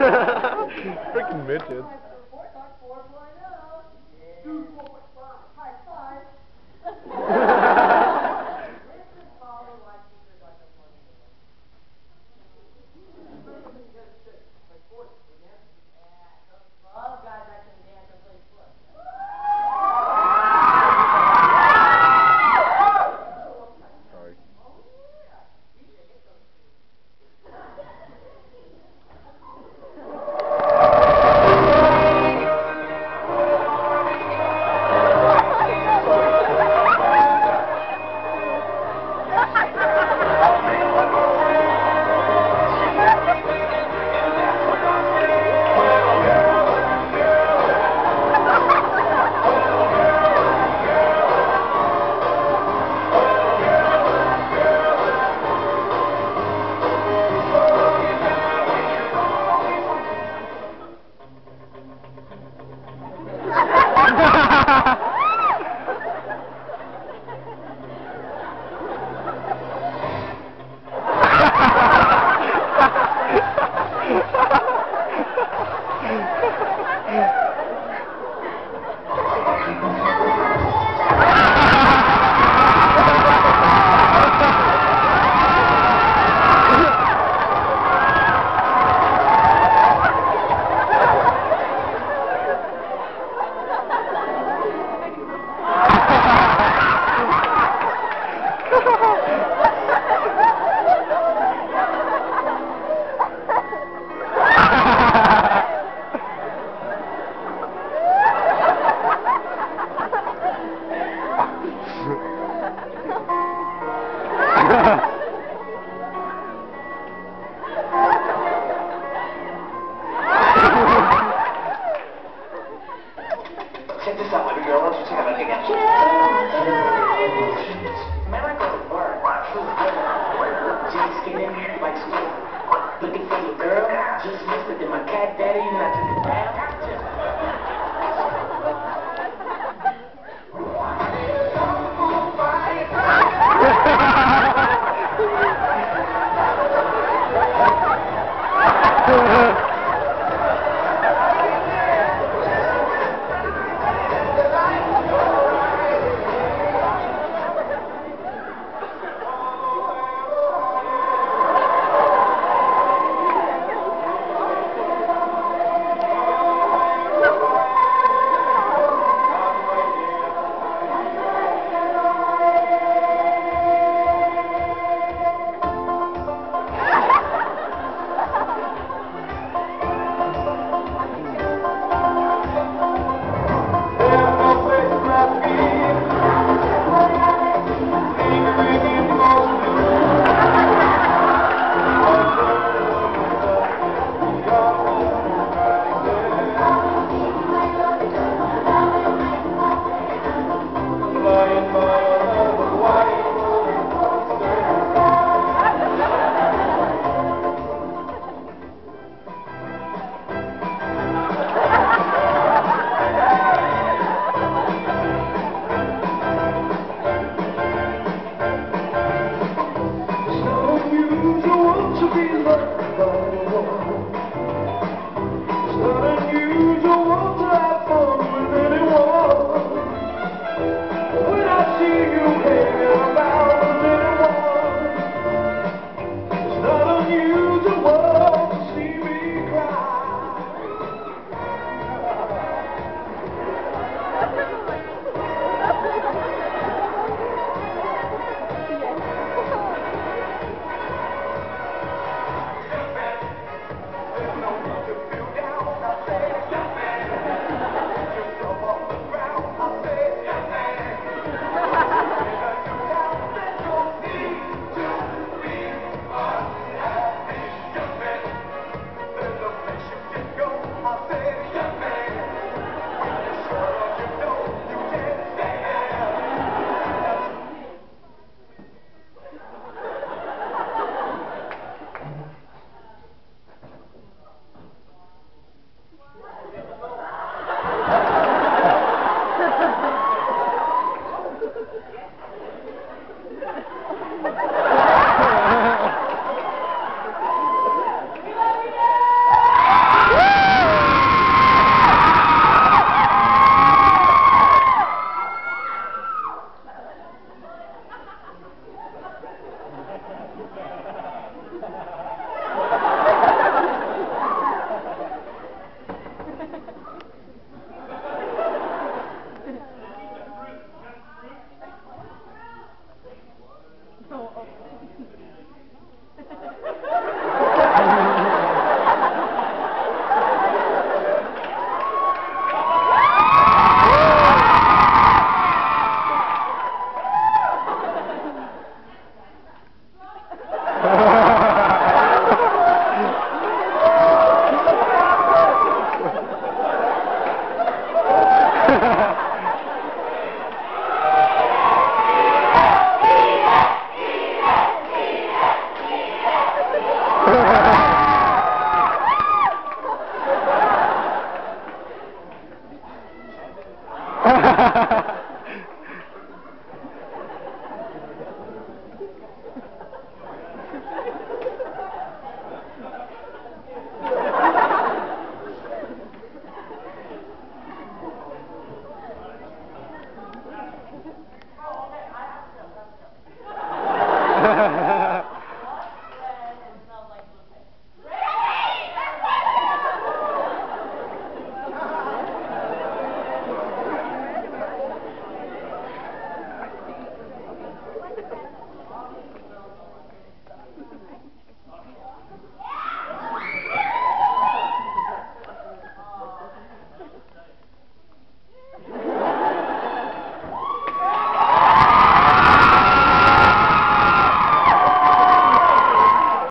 Freaking midgets. Baby girl. Why don't you check it out again? Miracles work. Just skinning like school. Looking for your girl. Just whispered in my cat daddy, not to the Ha ha ha!